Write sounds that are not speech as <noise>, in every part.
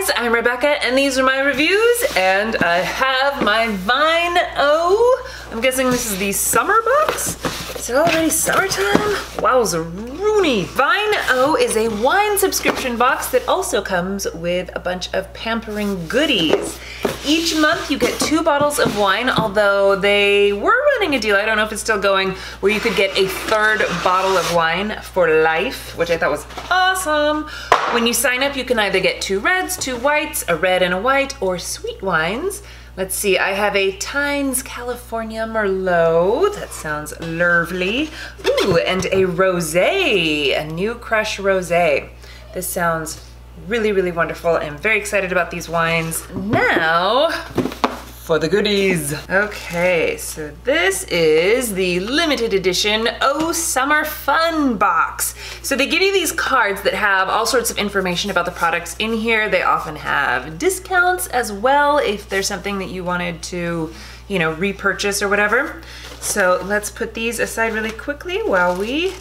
guys, I'm Rebecca and these are my reviews and I have my Vine O. I'm guessing this is the summer box. Is it already summertime? Wowza Rooney. Vine O is a wine subscription box that also comes with a bunch of pampering goodies. Each month you get two bottles of wine, although they were running a deal, I don't know if it's still going, where you could get a third bottle of wine for life, which I thought was awesome. When you sign up, you can either get two reds, two whites, a red and a white, or sweet wines. Let's see, I have a Tines California Merlot. That sounds lovely. Ooh, and a rosé, a new crush rosé. This sounds really, really wonderful. I'm very excited about these wines. Now, for the goodies. Okay, so this is the limited edition Oh Summer Fun box. So they give you these cards that have all sorts of information about the products in here. They often have discounts as well if there's something that you wanted to, you know, repurchase or whatever. So let's put these aside really quickly while we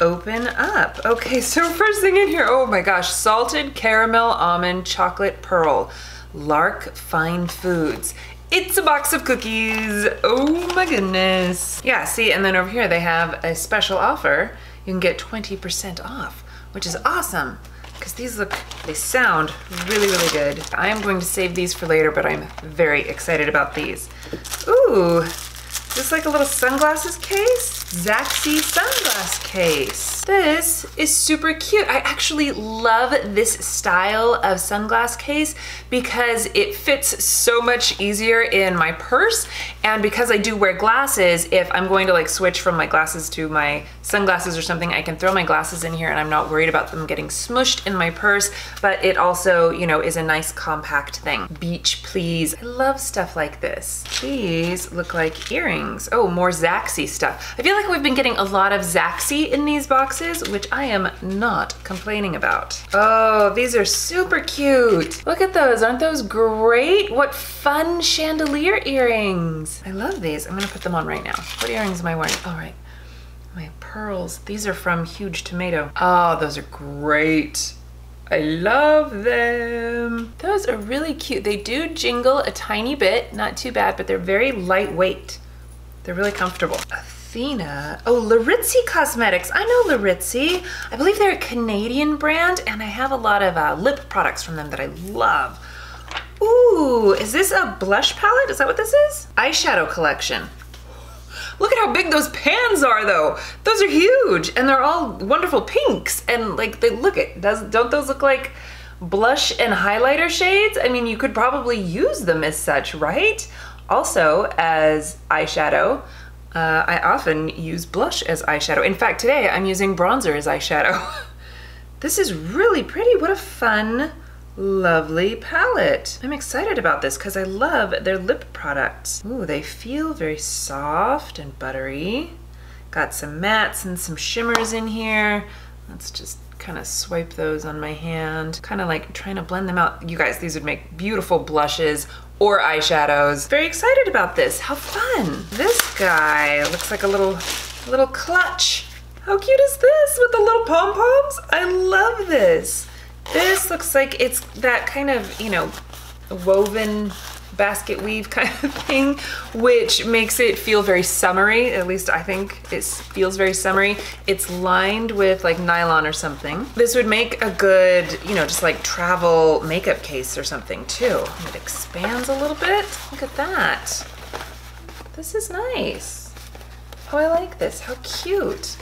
open up. Okay, <laughs> so first thing in here, oh my gosh, salted caramel almond chocolate pearl. Lark Fine Foods. It's a box of cookies. Oh my goodness. Yeah, see, and then over here they have a special offer. You can get 20% off, which is awesome because these look, they sound really, really good. I am going to save these for later, but I'm very excited about these. Ooh, just like a little sunglasses case. Zaxie sunglass case. This is super cute. I actually love this style of sunglass case because it fits so much easier in my purse and because I do wear glasses, if I'm going to like switch from my glasses to my sunglasses or something, I can throw my glasses in here and I'm not worried about them getting smushed in my purse, but it also, you know, is a nice compact thing. Beach, please. I love stuff like this. These look like earrings. Oh, more Zaxie stuff. I feel like we've been getting a lot of Zaxie in these boxes, which I am not complaining about. Oh, these are super cute. Look at those, aren't those great? What fun chandelier earrings. I love these. I'm gonna put them on right now. What earrings am I wearing? All right, my pearls. These are from Huge Tomato. Oh, those are great. I love them. Those are really cute. They do jingle a tiny bit, not too bad, but they're very lightweight. They're really comfortable. Athena. Oh, Laritzy Cosmetics. I know Laritzy. I believe they're a Canadian brand and I have a lot of uh, lip products from them that I love. Ooh, is this a blush palette? Is that what this is? Eyeshadow collection. Look at how big those pans are though. Those are huge and they're all wonderful pinks and like they look it. Does don't those look like blush and highlighter shades? I mean, you could probably use them as such, right? Also, as eyeshadow, uh, I often use blush as eyeshadow. In fact, today I'm using bronzer as eyeshadow. <laughs> this is really pretty. What a fun, lovely palette. I'm excited about this because I love their lip products. Ooh, they feel very soft and buttery. Got some mattes and some shimmers in here. Let's just kind of swipe those on my hand. Kind of like trying to blend them out. You guys, these would make beautiful blushes or eyeshadows. Very excited about this. How fun. This guy looks like a little, little clutch. How cute is this with the little pom-poms? I love this. This looks like it's that kind of, you know, woven basket weave kind of <laughs> thing, which makes it feel very summery. At least I think it feels very summery. It's lined with like nylon or something. This would make a good, you know, just like travel makeup case or something too. It expands a little bit. Look at that. This is nice. Oh, I like this. How cute.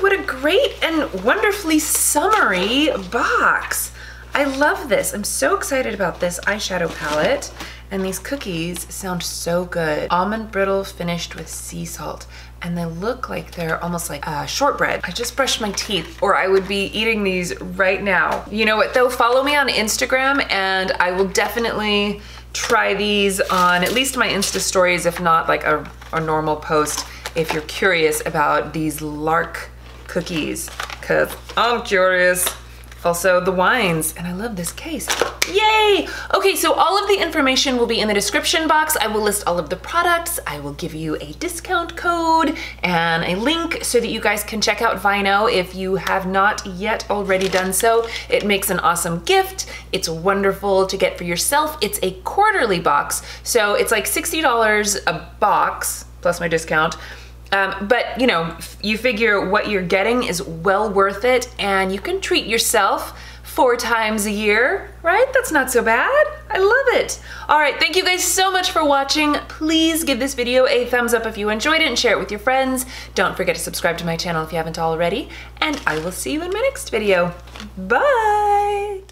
What a great and wonderfully summery box. I love this. I'm so excited about this eyeshadow palette. And these cookies sound so good. Almond brittle finished with sea salt. And they look like they're almost like uh, shortbread. I just brushed my teeth or I would be eating these right now. You know what though? Follow me on Instagram and I will definitely try these on at least my Insta stories, if not like a, a normal post, if you're curious about these lark cookies, cause I'm curious. Also the wines, and I love this case. Yay! Okay, so all of the information will be in the description box. I will list all of the products. I will give you a discount code and a link so that you guys can check out Vino if you have not yet already done so. It makes an awesome gift. It's wonderful to get for yourself. It's a quarterly box, so it's like $60 a box plus my discount. Um, but you know, you figure what you're getting is well worth it and you can treat yourself four times a year, right? That's not so bad. I love it. All right, thank you guys so much for watching. Please give this video a thumbs up if you enjoyed it and share it with your friends. Don't forget to subscribe to my channel if you haven't already, and I will see you in my next video. Bye.